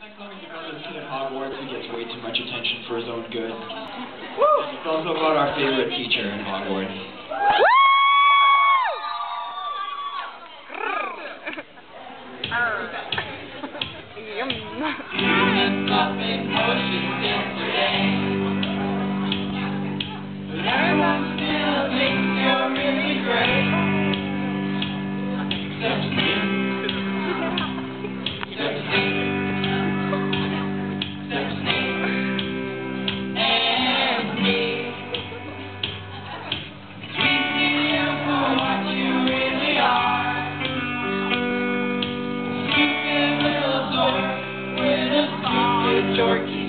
Hogwarts who gets way too much attention for his own good. Woo! It's also about our favorite teacher in Hogwarts. Yum. George.